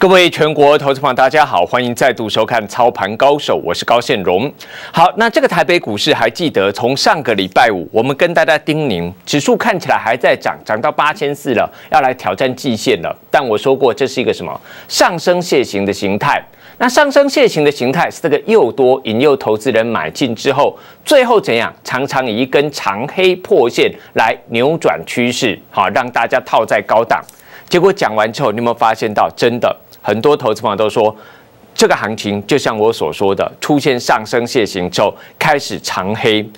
各位全国投资朋友，大家好，欢迎再度收看《操盘高手》，我是高宪荣。好，那这个台北股市还记得，从上个礼拜五，我们跟大家叮咛，指数看起来还在涨，涨到八千四了，要来挑战季线了。但我说过，这是一个什么上升楔形的形态？那上升楔形的形态是这个诱多引诱投资人买进之后，最后怎样？常常以一根长黑破线来扭转趋势，好让大家套在高档。结果讲完之后，你有没有发现到真的？很多投资朋友都说，这个行情就像我所说的，出现上升楔形之后开始长黑，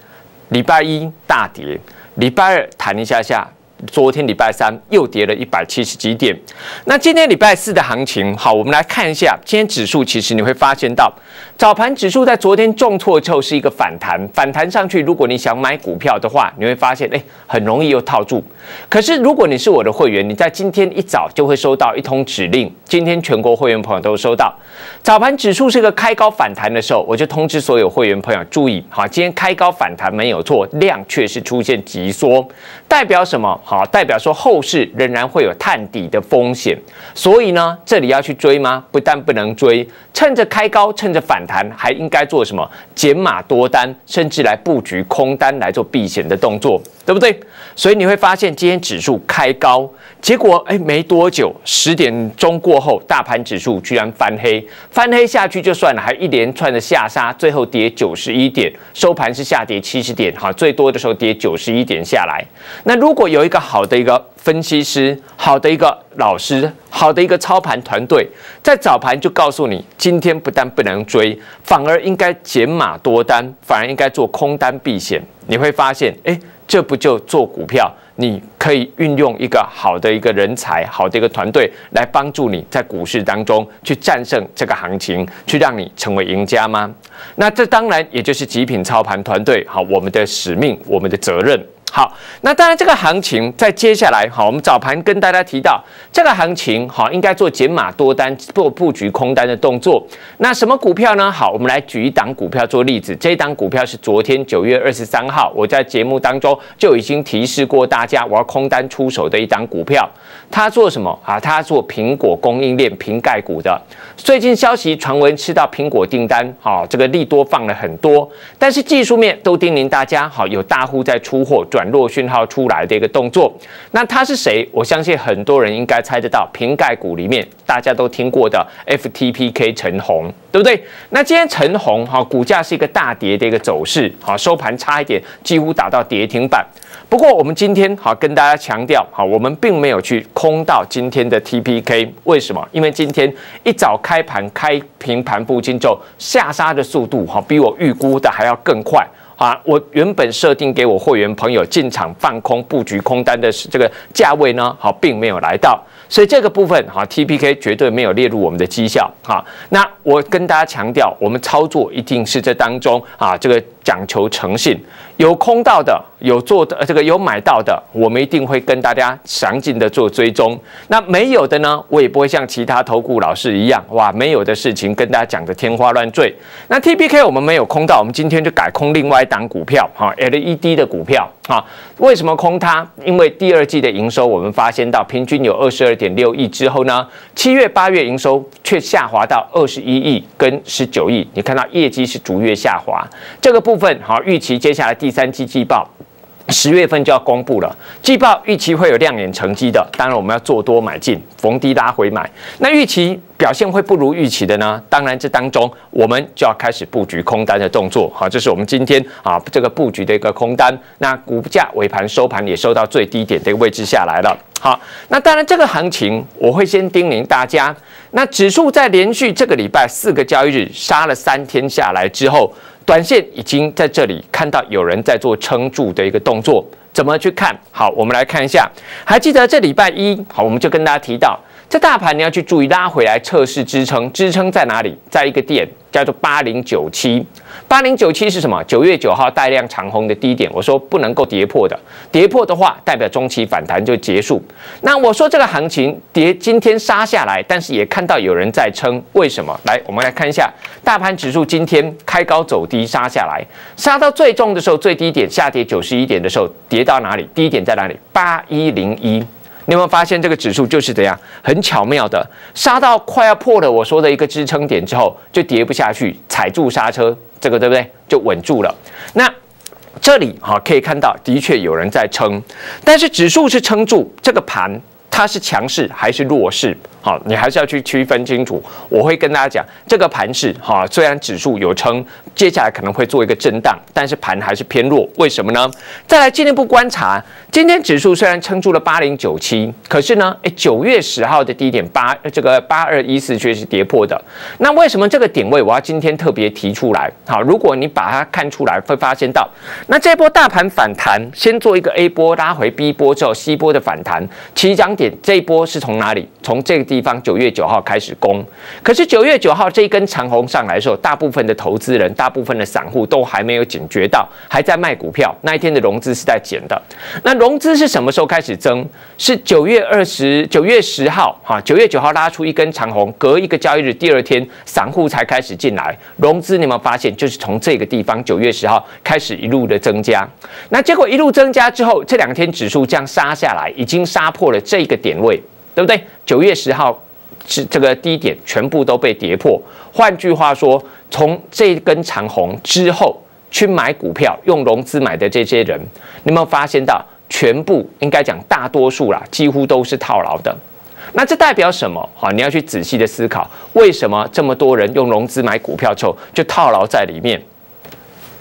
礼拜一大跌，礼拜二弹一下下。昨天礼拜三又跌了一百七十几点，那今天礼拜四的行情，好，我们来看一下今天指数，其实你会发现到早盘指数在昨天重挫之后是一个反弹，反弹上去，如果你想买股票的话，你会发现，哎，很容易又套住。可是如果你是我的会员，你在今天一早就会收到一通指令，今天全国会员朋友都收到，早盘指数是个开高反弹的时候，我就通知所有会员朋友注意，好，今天开高反弹没有错，量却是出现急缩，代表什么？好，代表说后市仍然会有探底的风险，所以呢，这里要去追吗？不但不能追，趁着开高，趁着反弹，还应该做什么？减码多单，甚至来布局空单来做避险的动作，对不对？所以你会发现今天指数开高，结果哎，没多久，十点钟过后，大盘指数居然翻黑，翻黑下去就算了，还一连串的下杀，最后跌九十一点，收盘是下跌七十点，哈，最多的时候跌九十一点下来。那如果有一个好的一个分析师，好的一个老师，好的一个操盘团队，在早盘就告诉你，今天不但不能追，反而应该减码多单，反而应该做空单避险。你会发现，哎，这不就做股票？你可以运用一个好的一个人才，好的一个团队来帮助你在股市当中去战胜这个行情，去让你成为赢家吗？那这当然也就是极品操盘团队，好，我们的使命，我们的责任。好，那当然这个行情在接下来，好，我们早盘跟大家提到这个行情，好，应该做减码多单，做布局空单的动作。那什么股票呢？好，我们来举一档股票做例子。这一档股票是昨天九月二十三号，我在节目当中就已经提示过大家，我要空单出手的一档股票。它做什么啊？它做苹果供应链瓶盖股的。最近消息传闻吃到苹果订单，好，这个利多放了很多，但是技术面都叮咛大家，好，有大户在出货转。转弱讯号出来的一个动作，那他是谁？我相信很多人应该猜得到，瓶盖股里面大家都听过的 FTPK 陈红，对不对？那今天陈红哈股价是一个大跌的一个走势，好收盘差一点几乎打到跌停板。不过我们今天好跟大家强调，好我们并没有去空到今天的 TPK，为什么？因为今天一早开盘开平盘附近之后下杀的速度哈比我预估的还要更快。啊，我原本设定给我会员朋友进场放空布局空单的这个价位呢，好，并没有来到，所以这个部分哈，TPK 绝对没有列入我们的绩效哈。那我跟大家强调，我们操作一定是这当中啊，这个讲求诚信。有空到的，有做的，这个有买到的，我们一定会跟大家详尽的做追踪。那没有的呢，我也不会像其他投顾老师一样，哇，没有的事情跟大家讲的天花乱坠。那 T P K 我们没有空到，我们今天就改空另外一档股票，哈，L E D 的股票，哈，为什么空它？因为第二季的营收，我们发现到平均有二十二点六亿之后呢，七月八月营收却下滑到二十一亿跟十九亿，你看到业绩是逐月下滑，这个部分好，预期接下来。第三季季报十月份就要公布了，季报预期会有亮眼成绩的，当然我们要做多买进，逢低拉回买。那预期表现会不如预期的呢？当然这当中我们就要开始布局空单的动作。好，这是我们今天啊这个布局的一个空单。那股价尾盘收盘也收到最低点的位置下来了。好，那当然这个行情我会先叮咛大家，那指数在连续这个礼拜四个交易日杀了三天下来之后。短线已经在这里看到有人在做撑住的一个动作，怎么去看？好？我们来看一下，还记得这礼拜一？好，我们就跟大家提到，这大盘你要去注意拉回来测试支撑，支撑在哪里？在一个点。叫做八零九七，八零九七是什么？九月九号带量长红的低点，我说不能够跌破的，跌破的话代表中期反弹就结束。那我说这个行情跌今天杀下来，但是也看到有人在撑，为什么？来，我们来看一下大盘指数今天开高走低杀下来，杀到最重的时候最低点下跌九十一点的时候跌到哪里？低点在哪里？八一零一。你有没有发现这个指数就是这样很巧妙的杀到快要破了我说的一个支撑点之后，就跌不下去，踩住刹车，这个对不对？就稳住了。那这里哈可以看到，的确有人在撑，但是指数是撑住这个盘，它是强势还是弱势？好，你还是要去区分清楚。我会跟大家讲，这个盘势哈，虽然指数有撑，接下来可能会做一个震荡，但是盘还是偏弱。为什么呢？再来进一步观察，今天指数虽然撑住了八零九七，可是呢，哎，九月十号的低点八这个八二一四却是跌破的。那为什么这个点位我要今天特别提出来？好，如果你把它看出来，会发现到，那这波大盘反弹，先做一个 A 波拉回 B 波之后，C 波的反弹起涨点，这一波是从哪里？从这个。地方九月九号开始攻，可是九月九号这一根长红上来的时候，大部分的投资人、大部分的散户都还没有警觉到，还在卖股票。那一天的融资是在减的。那融资是什么时候开始增？是九月二十九月十号，哈，九月九号拉出一根长红，隔一个交易日，第二天散户才开始进来融资。你有没有发现，就是从这个地方九月十号开始一路的增加？那结果一路增加之后，这两天指数这样杀下来，已经杀破了这点位。对不对？九月十号是这个低点，全部都被跌破。换句话说，从这根长红之后去买股票，用融资买的这些人，你有没有发现到，全部应该讲大多数啦，几乎都是套牢的。那这代表什么？好，你要去仔细的思考，为什么这么多人用融资买股票之后就套牢在里面？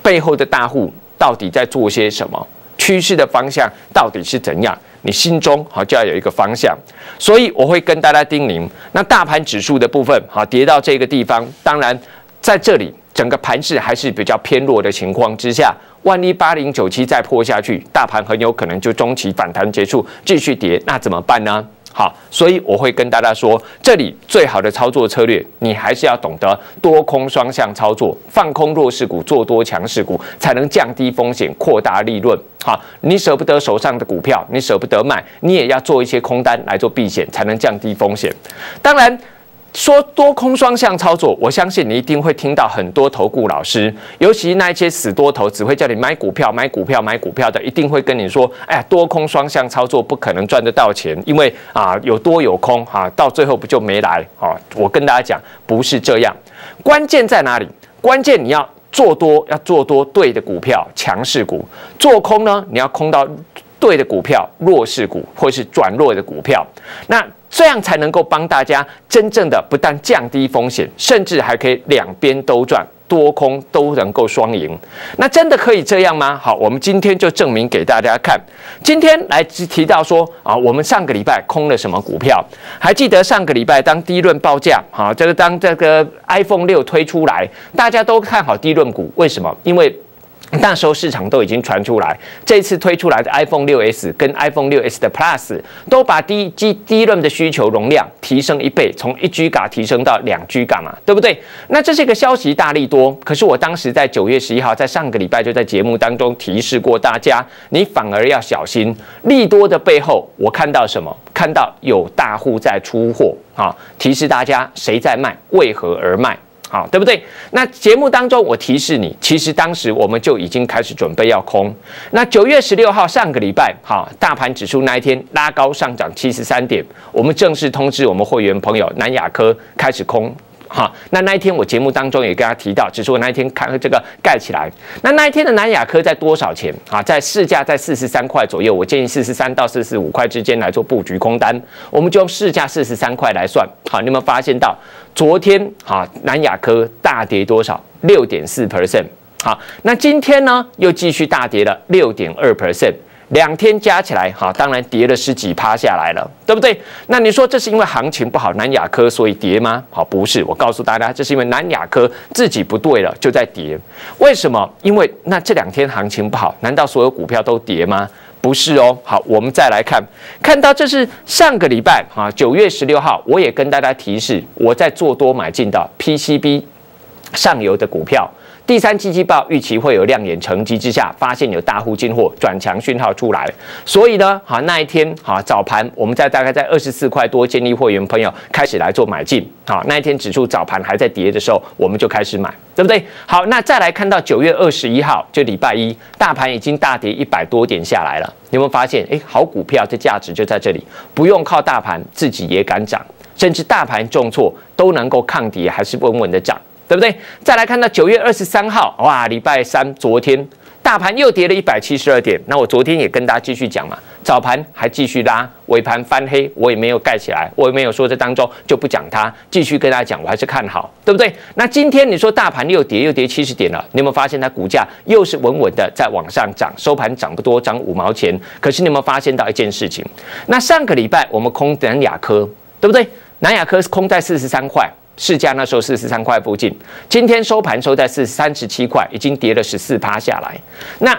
背后的大户到底在做些什么？趋势的方向到底是怎样？你心中好就要有一个方向，所以我会跟大家叮咛，那大盘指数的部分好跌到这个地方，当然在这里整个盘势还是比较偏弱的情况之下，万一八零九七再破下去，大盘很有可能就中期反弹结束，继续跌，那怎么办呢？好，所以我会跟大家说，这里最好的操作策略，你还是要懂得多空双向操作，放空弱势股，做多强势股，才能降低风险，扩大利润。好，你舍不得手上的股票，你舍不得卖，你也要做一些空单来做避险，才能降低风险。当然。说多空双向操作，我相信你一定会听到很多投顾老师，尤其那一些死多头只会叫你买股票、买股票、买股票的，一定会跟你说：“哎呀，多空双向操作不可能赚得到钱，因为啊有多有空啊，到最后不就没来啊？”我跟大家讲，不是这样，关键在哪里？关键你要做多，要做多对的股票，强势股；做空呢，你要空到对的股票，弱势股或是转弱的股票。那这样才能够帮大家真正的不但降低风险，甚至还可以两边都赚，多空都能够双赢。那真的可以这样吗？好，我们今天就证明给大家看。今天来提到说啊，我们上个礼拜空了什么股票？还记得上个礼拜当第一轮报价，好，这个当这个 iPhone 六推出来，大家都看好第一轮股，为什么？因为 那时候市场都已经传出来，这次推出来的 iPhone 6s 跟 iPhone 6s 的 Plus 都把第一第第一轮的需求容量提升一倍，从一 G 嘎提升到两 G 嘎嘛，对不对？那这是一个消息大利多。可是我当时在九月十一号，在上个礼拜就在节目当中提示过大家，你反而要小心利多的背后，我看到什么？看到有大户在出货啊！提示大家谁在卖，为何而卖？好，对不对？那节目当中我提示你，其实当时我们就已经开始准备要空。那九月十六号上个礼拜，哈，大盘指数那一天拉高上涨七十三点，我们正式通知我们会员朋友南亚科开始空。哈，那那一天我节目当中也跟他提到，只是我那一天看这个盖起来。那那一天的南亚科在多少钱？啊，在市价在四十三块左右，我建议四十三到四十五块之间来做布局空单。我们就用市价四十三块来算。好，你有没有发现到昨天哈南亚科大跌多少？六点四 percent。好，那今天呢又继续大跌了六点二 percent。两天加起来，哈，当然跌了十几趴下来了，对不对？那你说这是因为行情不好，南亚科所以跌吗？好，不是。我告诉大家，这是因为南亚科自己不对了，就在跌。为什么？因为那这两天行情不好，难道所有股票都跌吗？不是哦。好，我们再来看，看到这是上个礼拜，哈，九月十六号，我也跟大家提示，我在做多买进的 PCB。上游的股票。第三季季报预期会有亮眼成绩之下，发现有大户进货转强讯号出来，所以呢，好那一天好早盘，我们在大概在二十四块多建立会员朋友开始来做买进，好那一天指数早盘还在跌的时候，我们就开始买，对不对？好，那再来看到九月二十一号，就礼拜一，大盘已经大跌一百多点下来了，有没有发现？哎，好股票的价值就在这里，不用靠大盘，自己也敢涨，甚至大盘重挫都能够抗跌，还是稳稳的涨。对不对？再来看到九月二十三号，哇，礼拜三，昨天大盘又跌了一百七十二点。那我昨天也跟大家继续讲嘛，早盘还继续拉，尾盘翻黑，我也没有盖起来，我也没有说这当中就不讲它，继续跟大家讲，我还是看好，对不对？那今天你说大盘又跌又跌七十点了，你有没有发现它股价又是稳稳的在往上涨，收盘涨不多，涨五毛钱。可是你有没有发现到一件事情？那上个礼拜我们空南亚科，对不对？南亚科是空在四十三块。市价那时候四十三块附近，今天收盘收在是三十七块，已经跌了十四趴下来。那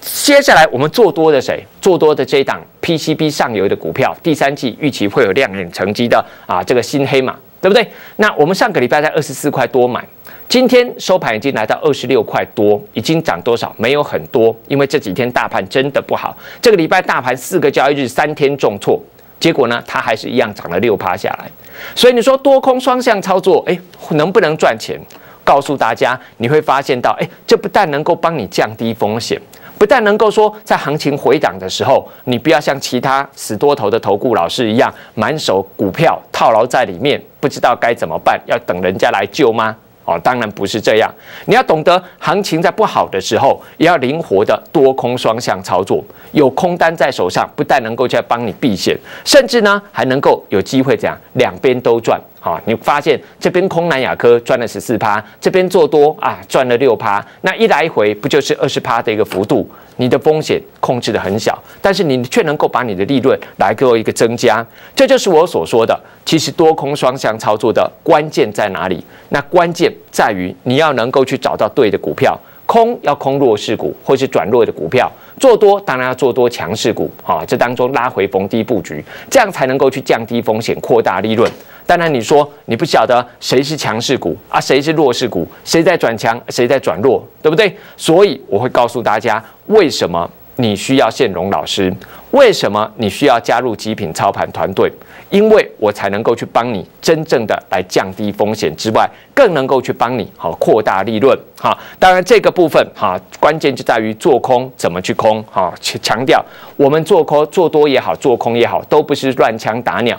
接下来我们做多的谁？做多的这一档 PCB 上游的股票，第三季预期会有亮眼成绩的啊，这个新黑马，对不对？那我们上个礼拜在二十四块多买，今天收盘已经来到二十六块多，已经涨多少？没有很多，因为这几天大盘真的不好。这个礼拜大盘四个交易日三天重挫。结果呢，它还是一样涨了六趴下来，所以你说多空双向操作，哎，能不能赚钱？告诉大家，你会发现到，哎，这不但能够帮你降低风险，不但能够说在行情回档的时候，你不要像其他死多头的投顾老师一样，满手股票套牢在里面，不知道该怎么办，要等人家来救吗？哦，当然不是这样。你要懂得，行情在不好的时候，也要灵活的多空双向操作。有空单在手上，不但能够去帮你避险，甚至呢，还能够有机会这样两边都赚。啊，你发现这边空南亚科赚了十四趴，这边做多啊赚了六趴，那一来一回不就是二十趴的一个幅度？你的风险控制的很小，但是你却能够把你的利润来给我一个增加，这就是我所说的。其实多空双向操作的关键在哪里？那关键在于你要能够去找到对的股票，空要空弱势股或是转弱的股票，做多当然要做多强势股啊，这当中拉回逢低布局，这样才能够去降低风险，扩大利润。当然，你说你不晓得谁是强势股啊，谁是弱势股，谁在转强，谁在转弱，对不对？所以我会告诉大家，为什么你需要现荣老师，为什么你需要加入极品操盘团队，因为我才能够去帮你真正的来降低风险之外，更能够去帮你好扩大利润。哈，当然这个部分哈，关键就在于做空怎么去空。哈，强调我们做空做多也好，做空也好，都不是乱枪打鸟。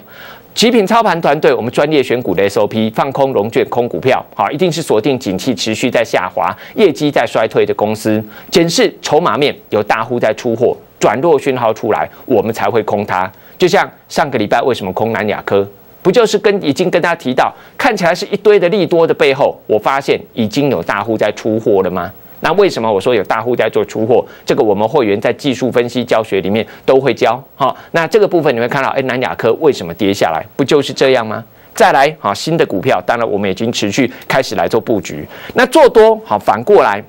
极品操盘团队，我们专业选股的 SOP，放空融券空股票，好，一定是锁定景气持续在下滑、业绩在衰退的公司，检视筹码面有大户在出货，转弱讯号出来，我们才会空它。就像上个礼拜为什么空南亚科，不就是跟已经跟大家提到，看起来是一堆的利多的背后，我发现已经有大户在出货了吗？那为什么我说有大户在做出货？这个我们会员在技术分析教学里面都会教。好，那这个部分你会看到，哎，南亚科为什么跌下来？不就是这样吗？再来，好，新的股票，当然我们已经持续开始来做布局。那做多，好，反过来，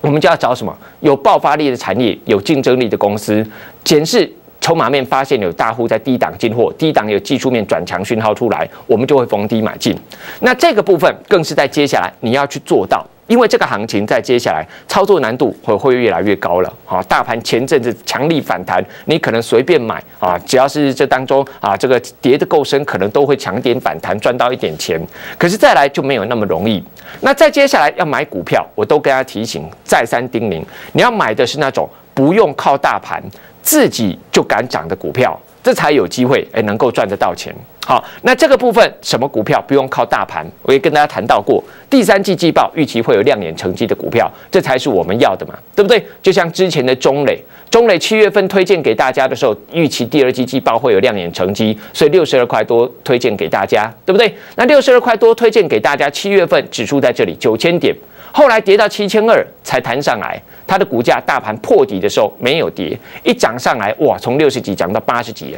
我们就要找什么？有爆发力的产业，有竞争力的公司。检视筹码面，发现有大户在低档进货，低档有技术面转强讯号出来，我们就会逢低买进。那这个部分更是在接下来你要去做到。因为这个行情在接下来操作难度会会越来越高了啊！大盘前阵子强力反弹，你可能随便买啊，只要是这当中啊，这个跌得够深，可能都会强点反弹赚到一点钱。可是再来就没有那么容易。那再接下来要买股票，我都跟他提醒，再三叮咛，你要买的是那种不用靠大盘自己就敢涨的股票。这才有机会，哎，能够赚得到钱。好，那这个部分什么股票不用靠大盘？我也跟大家谈到过，第三季季报预期会有亮眼成绩的股票，这才是我们要的嘛，对不对？就像之前的中磊，中磊七月份推荐给大家的时候，预期第二季季报会有亮眼成绩，所以六十二块多推荐给大家，对不对？那六十二块多推荐给大家，七月份指数在这里九千点。后来跌到七千二才弹上来，它的股价大盘破底的时候没有跌，一涨上来哇，从六十几涨到八十几，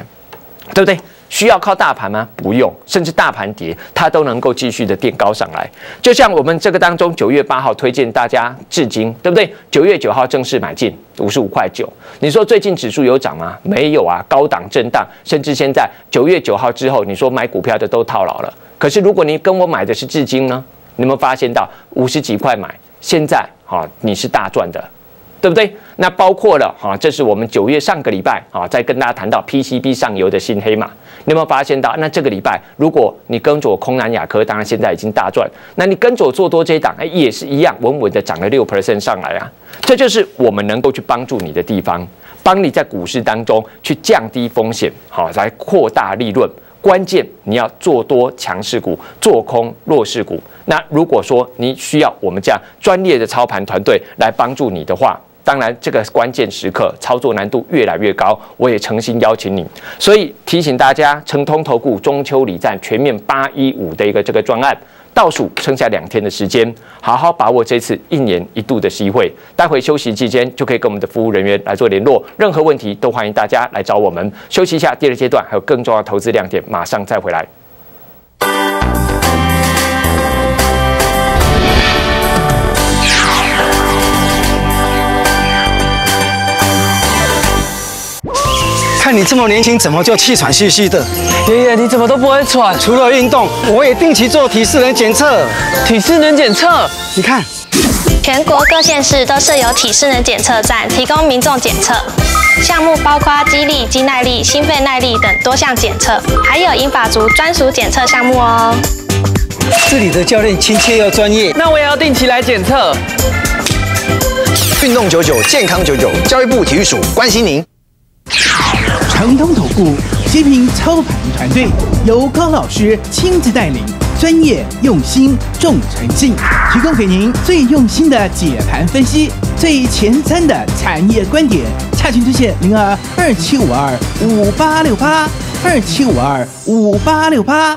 对不对？需要靠大盘吗？不用，甚至大盘跌，它都能够继续的垫高上来。就像我们这个当中，九月八号推荐大家至今，对不对？九月九号正式买进五十五块九，你说最近指数有涨吗？没有啊，高档震荡，甚至现在九月九号之后，你说买股票的都套牢了。可是如果你跟我买的是至今呢？你有没有发现到五十几块买，现在哈你是大赚的，对不对？那包括了哈，这是我们九月上个礼拜啊，在跟大家谈到 PCB 上游的新黑马，你有没有发现到？那这个礼拜如果你跟着我空南亚科，当然现在已经大赚，那你跟着我做多这一档，哎，也是一样稳稳的涨了六 percent 上来啊，这就是我们能够去帮助你的地方。帮你在股市当中去降低风险，好来扩大利润。关键你要做多强势股，做空弱势股。那如果说你需要我们这样专业的操盘团队来帮助你的话，当然这个关键时刻操作难度越来越高，我也诚心邀请你。所以提醒大家，成通投顾中秋礼赞全面八一五的一个这个专案。倒数剩下两天的时间，好好把握这次一年一度的机会。待会休息期间就可以跟我们的服务人员来做联络，任何问题都欢迎大家来找我们。休息一下，第二阶段还有更重要的投资亮点，马上再回来。看你这么年轻，怎么就气喘吁吁的？爷爷，你怎么都不会喘？除了运动，我也定期做体适能检测。体适能检测，你看，全国各县市都设有体适能检测站，提供民众检测。项目包括肌力、肌耐力、心肺耐力等多项检测，还有英法族专属检测项目哦。这里的教练亲切又专业，那我也要定期来检测。运动九九，健康九九，教育部体育署关心您。成通投顾极品操盘团队，由高老师亲自带领，专业用心重诚信，提供给您最用心的解盘分析，最前瞻的产业观点。洽询热线零二二七五二五八六八二七五二五八六八。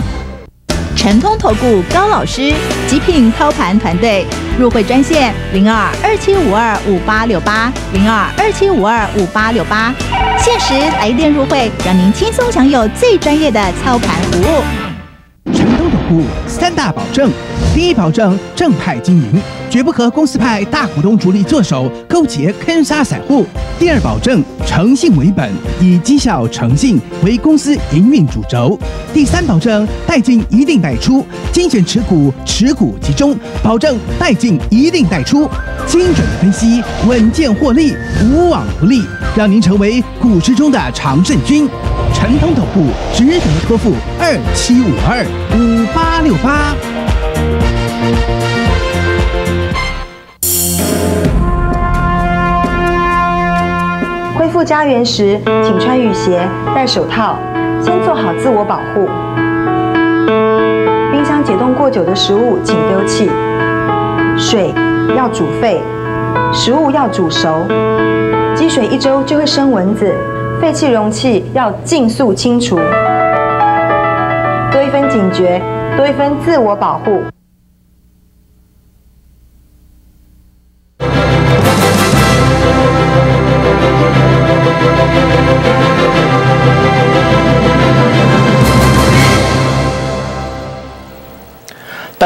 成通投顾高老师极品操盘团队入会专线零二二七五二五八六八零二二七五二五八六八，限时来电入会，让您轻松享有最专业的操盘服务。成通投顾三大保证：第一，保证正派经营，绝不和公司派大股东主力做手勾结坑杀散户；第二，保证诚信为本，以绩效诚信为公司营运主轴；第三，保证带进一定带出，精选持股，持股集中，保证带进一定带出，精准的分析，稳健获利，无往不利，让您成为股市中的常胜军。陈通投顾值得托付二七五二五八六八。恢复家园时，请穿雨鞋、戴手套，先做好自我保护。冰箱解冻过久的食物，请丢弃。水要煮沸，食物要煮熟。积水一周就会生蚊子，废弃容器要尽速清除。多一分警觉，多一分自我保护。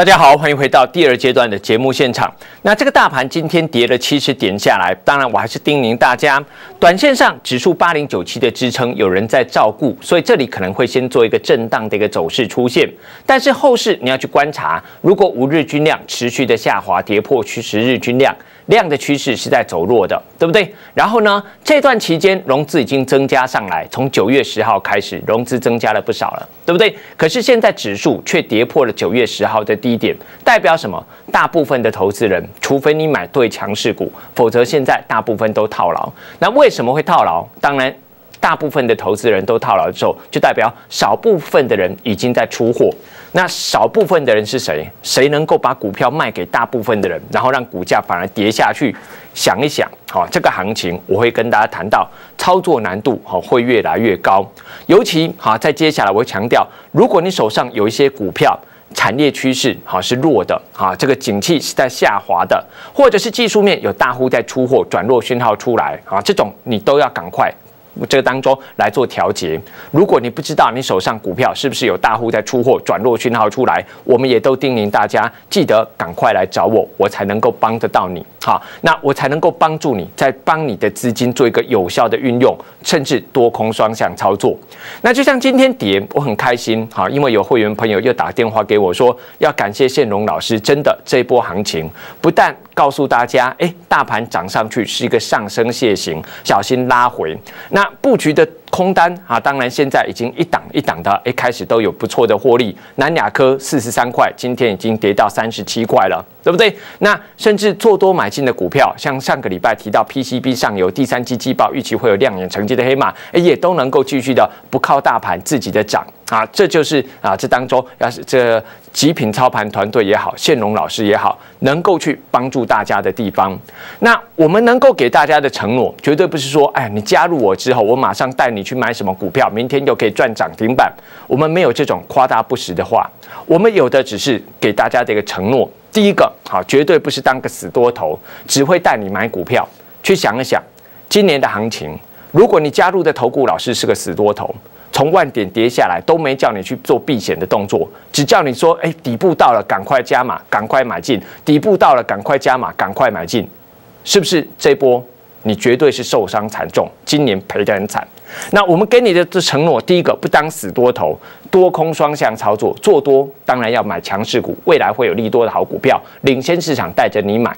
大家好，欢迎回到第二阶段的节目现场。那这个大盘今天跌了七十点下来，当然我还是叮咛大家，短线上指数八零九七的支撑有人在照顾，所以这里可能会先做一个震荡的一个走势出现。但是后市你要去观察，如果五日均量持续的下滑，跌破去十日均量。量的趋势是在走弱的，对不对？然后呢，这段期间融资已经增加上来，从九月十号开始，融资增加了不少了，对不对？可是现在指数却跌破了九月十号的低点，代表什么？大部分的投资人，除非你买对强势股，否则现在大部分都套牢。那为什么会套牢？当然。大部分的投资人都套牢之后，就代表少部分的人已经在出货。那少部分的人是谁？谁能够把股票卖给大部分的人，然后让股价反而跌下去？想一想，好，这个行情我会跟大家谈到，操作难度好会越来越高。尤其好，在接下来我会强调，如果你手上有一些股票，产业趋势好是弱的，啊，这个景气是在下滑的，或者是技术面有大户在出货转弱讯号出来，啊，这种你都要赶快。这个当中来做调节。如果你不知道你手上股票是不是有大户在出货转弱讯号出来，我们也都叮咛大家，记得赶快来找我，我才能够帮得到你。好，那我才能够帮助你，在帮你的资金做一个有效的运用，甚至多空双向操作。那就像今天跌，我很开心，好，因为有会员朋友又打电话给我说，要感谢宪荣老师，真的这一波行情不但告诉大家，哎，大盘涨上去是一个上升楔形，小心拉回。那布局的。空单啊，当然现在已经一档一档的，一开始都有不错的获利。南亚科四十三块，今天已经跌到三十七块了，对不对？那甚至做多买进的股票，像上个礼拜提到 PCB 上游第三季季报预期会有亮眼成绩的黑马，也都能够继续的不靠大盘自己的涨啊，这就是啊，这当中要是这。极品操盘团队也好，宪龙老师也好，能够去帮助大家的地方。那我们能够给大家的承诺，绝对不是说，哎，你加入我之后，我马上带你去买什么股票，明天就可以赚涨停板。我们没有这种夸大不实的话，我们有的只是给大家的一个承诺。第一个，好，绝对不是当个死多头，只会带你买股票。去想一想，今年的行情，如果你加入的投顾老师是个死多头。从万点跌下来都没叫你去做避险的动作，只叫你说：“哎，底部到了，赶快加码，赶快买进。”底部到了，赶快加码，赶快买进，是不是这波你绝对是受伤惨重，今年赔得很惨？那我们给你的这承诺，第一个不当死多头，多空双向操作，做多当然要买强势股，未来会有利多的好股票，领先市场带着你买；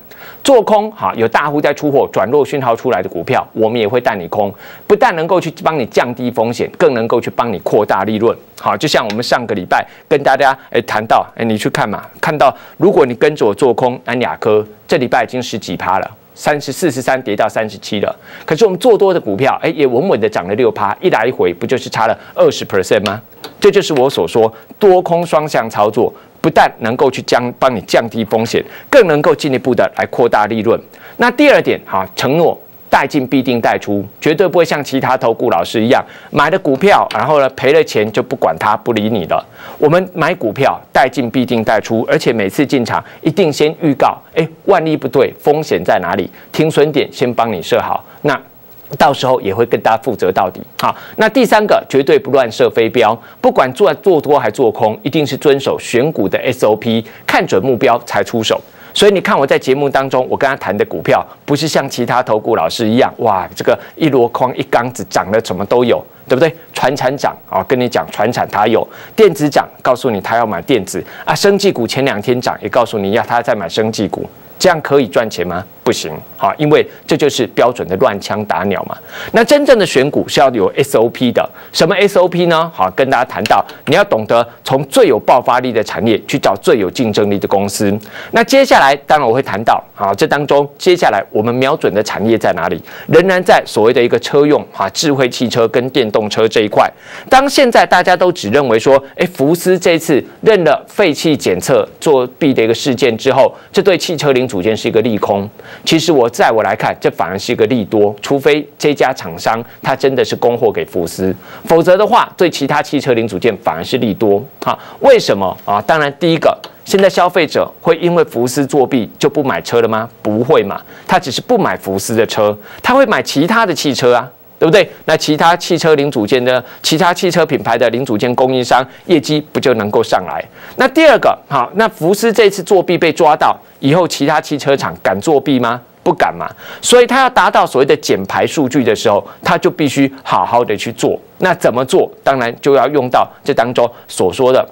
做空哈，有大户在出货，转弱讯号出来的股票，我们也会带你空，不但能够去帮你降低风险，更能够去帮你扩大利润。好，就像我们上个礼拜跟大家诶谈到，诶你去看嘛，看到如果你跟着我做空安雅科，这礼拜已经十几趴了。三十四十三跌到三十七了，可是我们做多的股票，哎，也稳稳的涨了六趴，一来一回不就是差了二十 percent 吗？这就是我所说多空双向操作，不但能够去将帮你降低风险，更能够进一步的来扩大利润。那第二点，哈，承诺。带进必定带出，绝对不会像其他投顾老师一样买了股票，然后呢赔了钱就不管它不理你了。我们买股票带进必定带出，而且每次进场一定先预告，哎，万一不对，风险在哪里？停损点先帮你设好，那。到时候也会跟大家负责到底。好，那第三个绝对不乱射飞镖，不管做做多还做空，一定是遵守选股的 SOP，看准目标才出手。所以你看我在节目当中，我跟他谈的股票，不是像其他投顾老师一样，哇，这个一箩筐一缸子涨的什么都有，对不对？船产涨啊，跟你讲船产它有，电子涨，告诉你他要买电子啊，生技股前两天涨，也告诉你要他再买生技股，这样可以赚钱吗？不行，好，因为这就是标准的乱枪打鸟嘛。那真正的选股是要有 SOP 的，什么 SOP 呢？好，跟大家谈到，你要懂得从最有爆发力的产业去找最有竞争力的公司。那接下来，当然我会谈到，好，这当中接下来我们瞄准的产业在哪里？仍然在所谓的一个车用啊，智慧汽车跟电动车这一块。当现在大家都只认为说，哎，福斯这次认了废气检测作弊的一个事件之后，这对汽车零组件是一个利空。其实我在我来看，这反而是一个利多，除非这家厂商它真的是供货给福斯，否则的话，对其他汽车零组件反而是利多啊？为什么啊？当然，第一个，现在消费者会因为福斯作弊就不买车了吗？不会嘛，他只是不买福斯的车，他会买其他的汽车啊，对不对？那其他汽车零组件的其他汽车品牌的零组件供应商业绩不就能够上来？那第二个，好，那福斯这次作弊被抓到。以后其他汽车厂敢作弊吗？不敢嘛。所以他要达到所谓的减排数据的时候，他就必须好好的去做。那怎么做？当然就要用到这当中所说的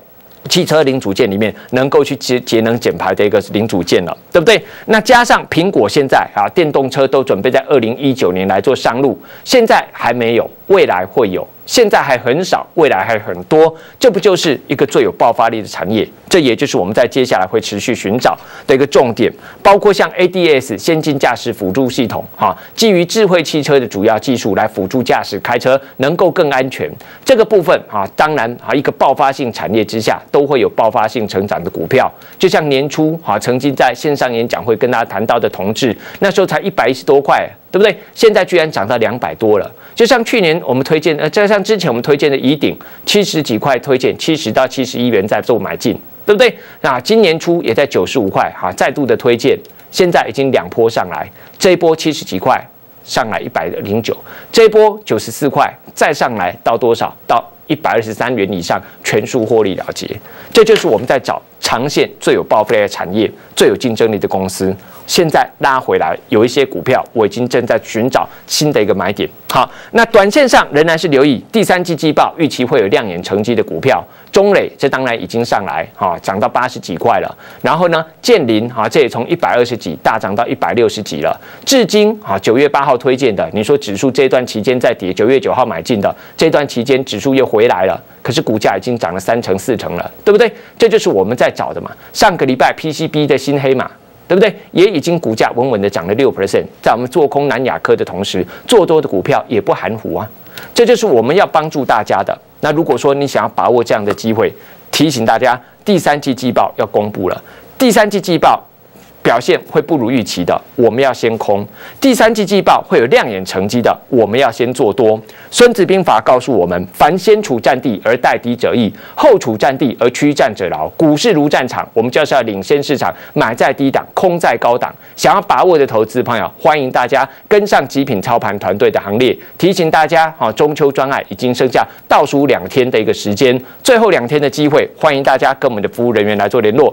汽车零组件里面能够去节节能减排的一个零组件了，对不对？那加上苹果现在啊，电动车都准备在二零一九年来做上路，现在还没有，未来会有。现在还很少，未来还很多，这不就是一个最有爆发力的产业？这也就是我们在接下来会持续寻找的一个重点，包括像 ADS 先进驾驶辅助系统，哈，基于智慧汽车的主要技术来辅助驾驶开车，能够更安全。这个部分啊，当然啊，一个爆发性产业之下，都会有爆发性成长的股票。就像年初哈，曾经在线上演讲会跟大家谈到的同志，那时候才一百一十多块。对不对？现在居然涨到两百多了，就像去年我们推荐，呃，就像之前我们推荐的乙鼎，七十几块推荐，七十到七十一元在做买进，对不对？那今年初也在九十五块，哈，再度的推荐，现在已经两波上来，这一波七十几块上来一百零九，这一波九十四块再上来到多少？到一百二十三元以上，全数获利了结，这就是我们在找长线最有爆发力的产业、最有竞争力的公司。现在拉回来，有一些股票我已经正在寻找新的一个买点。好，那短线上仍然是留意第三季季报预期会有亮眼成绩的股票，中磊这当然已经上来，哈，涨到八十几块了。然后呢，建林啊，这也从一百二十几大涨到一百六十几了。至今啊，九月八号推荐的，你说指数这段期间在跌，九月九号买进的这段期间指数又回来了，可是股价已经涨了三成四成了，对不对？这就是我们在找的嘛。上个礼拜 PCB 的新黑马。对不对？也已经股价稳稳的涨了六 percent，在我们做空南亚科的同时，做多的股票也不含糊啊。这就是我们要帮助大家的。那如果说你想要把握这样的机会，提醒大家，第三季季报要公布了，第三季季报。表现会不如预期的，我们要先空；第三季季报会有亮眼成绩的，我们要先做多。孙子兵法告诉我们：凡先处战地而待敌者易，后处战地而趋战者劳。股市如战场，我们就是要领先市场，买在低档，空在高档。想要把握的投资朋友，欢迎大家跟上极品操盘团队的行列。提醒大家，哈，中秋专案已经剩下倒数两天的一个时间，最后两天的机会，欢迎大家跟我们的服务人员来做联络。